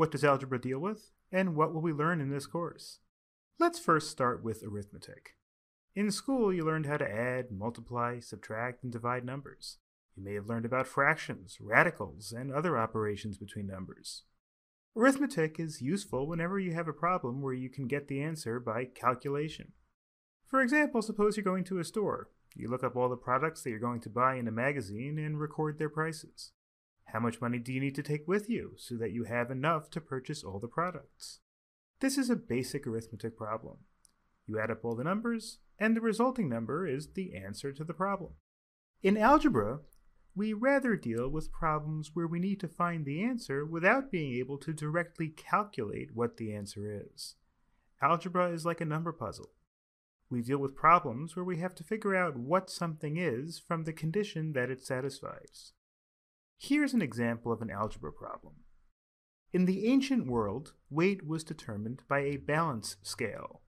What does algebra deal with? And what will we learn in this course? Let's first start with arithmetic. In school, you learned how to add, multiply, subtract, and divide numbers. You may have learned about fractions, radicals, and other operations between numbers. Arithmetic is useful whenever you have a problem where you can get the answer by calculation. For example, suppose you're going to a store. You look up all the products that you're going to buy in a magazine and record their prices. How much money do you need to take with you so that you have enough to purchase all the products? This is a basic arithmetic problem. You add up all the numbers, and the resulting number is the answer to the problem. In algebra, we rather deal with problems where we need to find the answer without being able to directly calculate what the answer is. Algebra is like a number puzzle. We deal with problems where we have to figure out what something is from the condition that it satisfies. Here's an example of an algebra problem. In the ancient world, weight was determined by a balance scale.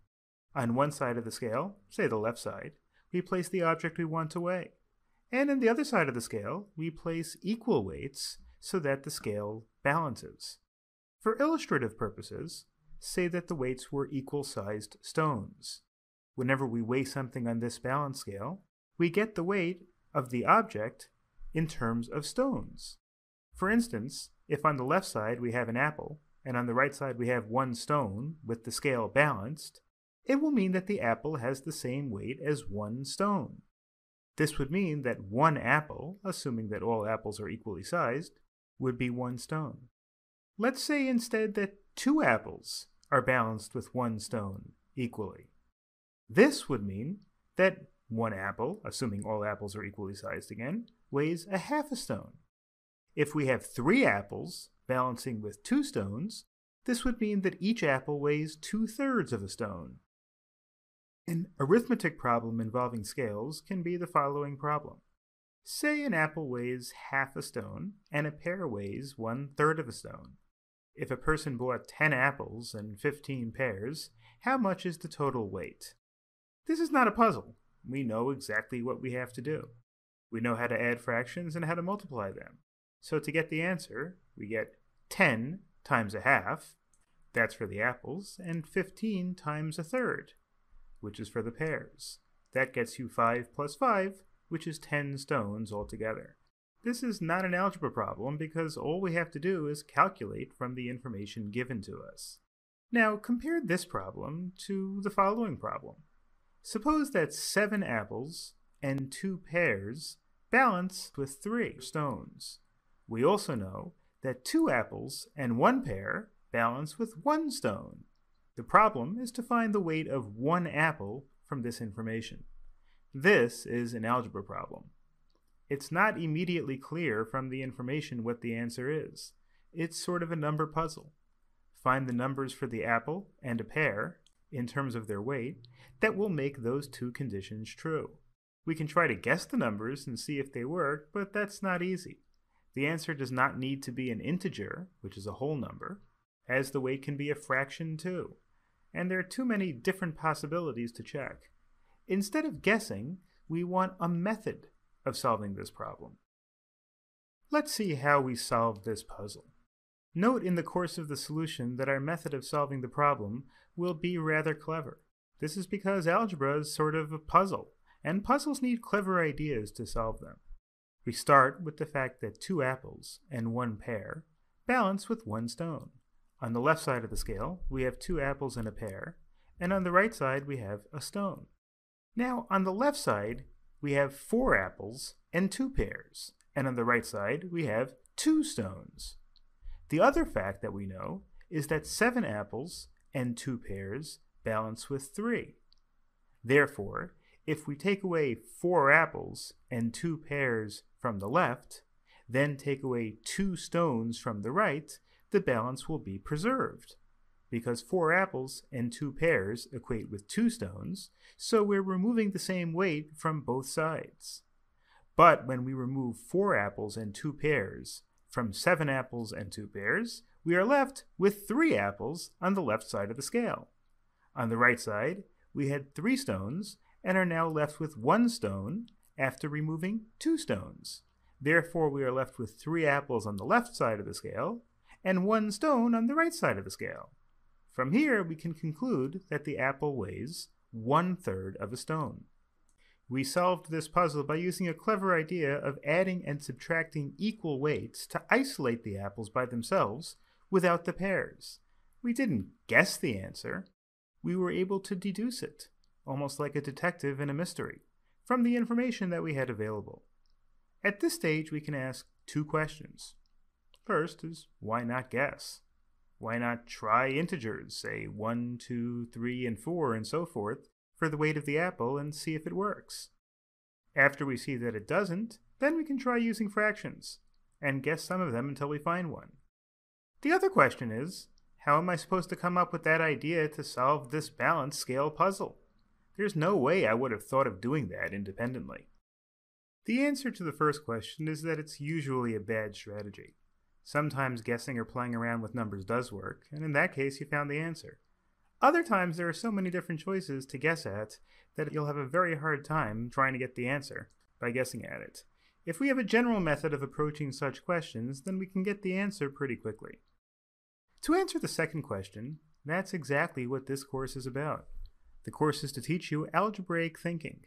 On one side of the scale, say the left side, we place the object we want to weigh. And on the other side of the scale, we place equal weights so that the scale balances. For illustrative purposes, say that the weights were equal sized stones. Whenever we weigh something on this balance scale, we get the weight of the object in terms of stones. For instance, if on the left side we have an apple, and on the right side we have one stone with the scale balanced, it will mean that the apple has the same weight as one stone. This would mean that one apple, assuming that all apples are equally sized, would be one stone. Let's say instead that two apples are balanced with one stone equally. This would mean that one apple, assuming all apples are equally sized again, weighs a half a stone. If we have three apples balancing with two stones, this would mean that each apple weighs two thirds of a stone. An arithmetic problem involving scales can be the following problem. Say an apple weighs half a stone and a pear weighs one third of a stone. If a person bought 10 apples and 15 pears, how much is the total weight? This is not a puzzle. We know exactly what we have to do. We know how to add fractions and how to multiply them. So to get the answer, we get 10 times a half, that's for the apples, and 15 times a third, which is for the pears. That gets you 5 plus 5, which is 10 stones altogether. This is not an algebra problem because all we have to do is calculate from the information given to us. Now compare this problem to the following problem. Suppose that 7 apples and 2 pears balance with three stones. We also know that two apples and one pear balance with one stone. The problem is to find the weight of one apple from this information. This is an algebra problem. It's not immediately clear from the information what the answer is. It's sort of a number puzzle. Find the numbers for the apple and a pear, in terms of their weight, that will make those two conditions true. We can try to guess the numbers and see if they work, but that's not easy. The answer does not need to be an integer, which is a whole number, as the weight can be a fraction too. And there are too many different possibilities to check. Instead of guessing, we want a method of solving this problem. Let's see how we solve this puzzle. Note in the course of the solution that our method of solving the problem will be rather clever. This is because algebra is sort of a puzzle, and puzzles need clever ideas to solve them. We start with the fact that two apples and one pear balance with one stone. On the left side of the scale, we have two apples and a pear, and on the right side, we have a stone. Now, on the left side, we have four apples and two pears, and on the right side, we have two stones. The other fact that we know is that seven apples and two pears balance with three. Therefore, if we take away four apples and two pears from the left, then take away two stones from the right, the balance will be preserved. Because four apples and two pears equate with two stones, so we're removing the same weight from both sides. But when we remove four apples and two pears from seven apples and two pears, we are left with three apples on the left side of the scale. On the right side, we had three stones and are now left with one stone after removing two stones. Therefore, we are left with three apples on the left side of the scale and one stone on the right side of the scale. From here, we can conclude that the apple weighs one third of a stone. We solved this puzzle by using a clever idea of adding and subtracting equal weights to isolate the apples by themselves without the pears. We didn't guess the answer, we were able to deduce it, almost like a detective in a mystery, from the information that we had available. At this stage, we can ask two questions. First is why not guess? Why not try integers, say 1, 2, 3, and 4, and so forth, for the weight of the apple and see if it works? After we see that it doesn't, then we can try using fractions, and guess some of them until we find one. The other question is, how am I supposed to come up with that idea to solve this balance scale puzzle? There's no way I would have thought of doing that independently. The answer to the first question is that it's usually a bad strategy. Sometimes guessing or playing around with numbers does work, and in that case, you found the answer. Other times, there are so many different choices to guess at that you'll have a very hard time trying to get the answer by guessing at it. If we have a general method of approaching such questions, then we can get the answer pretty quickly. To answer the second question, that's exactly what this course is about. The course is to teach you algebraic thinking.